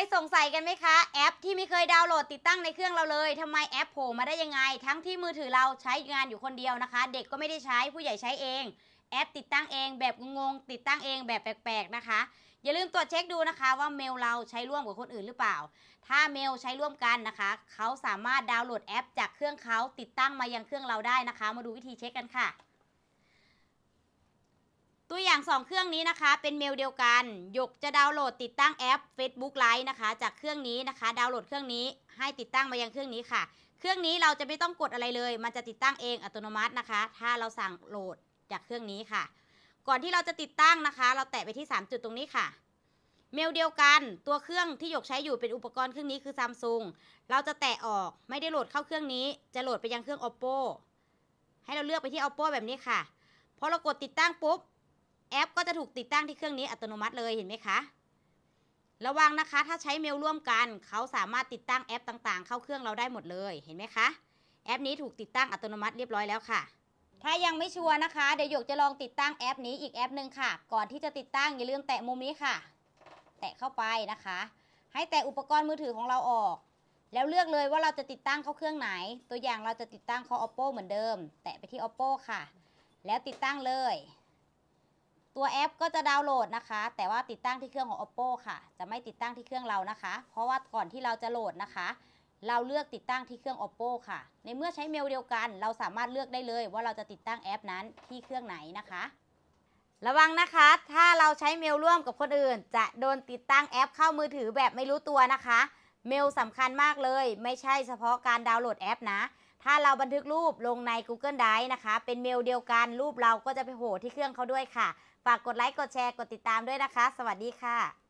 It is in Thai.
ยสงสัยกันไหมคะ แอปที่ไม่เคยดาวน์โหลดติดตั้งในเครื่องเราเลยทำไมแอปโผล่มาได้ยังไง ทั้งที่มือถือเราใช้งานอยู่คนเดียวนะคะ เด็กก็ไม่ได้ใช้ผู้ใหญ่ใช้เอง แอปติดตั้งเองแบบงงติดตั้งเองแบบแปลกๆนะคะ อย่าลืมตรวจเช็คดูนะคะ ว่าเมลเราใช้ร่วมกับคนอื่นหรือเปล่า ถ้าเมลใช้ร่วมกันนะคะ เขาสามารถดาวน์โหลดแอป จากเครื่องเขาติดตั้งมายังเครื่องเราได้นะคะ มาดูวิธีเช็คกันค่ะ ตัวอย่าง 2 เครื่องนี้นะคะ เป็นเมลเดียวกัน หยกจะดาวน์โหลดติดตั้งแอป Facebook Live นะคะ จากเครื่องนี้นะคะ ดาวน์โหลดเครื่องนี้ให้ติดตั้งมายังเครื่องนี้ค่ะ เครื่องนี้เราจะไม่ต้องกดอะไรเลย มันจะติดตั้งเองอัตโนมัตินะคะ ถ้าเราสั่งโหลดจากเครื่องนี้ค่ะ ก่อนที่เราจะติดตั้งนะคะ เราแตะไปที่ 3 จุดตรงนี้ค่ะ เมลเดียวกันตัวเครื่องที่หยกใช้อยู่เป็นอุปกรณ์เครื่องนี้คือซัมซุงเราจะแตะออกไม่ได้โหลดเข้าเครื่องนี้ จะโหลดไปยังเครื่อง oppo ให้เราเลือกไปที่ oppo แบบนี้ค่ะพอเรากดติดตั้งปุ๊บ แอปก็จะถูกติดตั้งที่เครื่องนี้อัตโนมัติเลยเห็นไหมคะ ระวังนะคะ ถ้าใช้เมลร่วมกัน เขาสามารถติดตั้งแอปต่างๆ เข้าเครื่องเราได้หมดเลยเห็นไหมคะ แอปนี้ถูกติดตั้งอัตโนมัติเรียบร้อยแล้วค่ะ ถ้ายังไม่ชัวร์นะคะเดี๋ยวหยกจะลองติดตั้งแอปนี้อีกแอปหนึ่งค่ะ ก่อนที่จะติดตั้งอย่าลืมแตะมุมนี้ค่ะ แตะเข้าไปนะคะ ให้แตะอุปกรณ์มือถือของเราออก แล้วเลือกเลยว่าเราจะติดตั้งเข้าเครื่องไหน ตัวอย่างเราจะติดตั้งเข้า oppo เหมือนเดิม แตะไปที่ oppo ค่ะ แล้วติดตั้งเลย ตัวแอปก็จะดาวน์โหลดนะคะ แต่ว่าติดตั้งที่เครื่องของ oppo ค่ะ จะไม่ติดตั้งที่เครื่องเรานะคะ เพราะว่าก่อนที่เราจะโหลดนะคะ เราเลือกติดตั้งที่เครื่อง oppo ค่ะ ในเมื่อใช้เมลเดียวกัน เราสามารถเลือกได้เลยว่าเราจะติดตั้งแอปนั้นที่เครื่องไหนนะคะระวังนะคะ ถ้าเราใช้เมลร่วมกับคนอื่น จะโดนติดตั้งแอปเข้ามือถือแบบไม่รู้ตัวนะคะ เมลสำคัญมากเลย ไม่ใช่เฉพาะการดาวน์โหลดแอปนะ ถ้าเราบันทึกรูปลงใน Google Drive นะคะ เป็นเมลเดียวกันรูปเราก็จะไปโผล่ที่เครื่องเขาด้วยค่ะ ฝากกดไลค์ กดแชร์ กดติดตามด้วยนะคะ สวัสดีค่ะ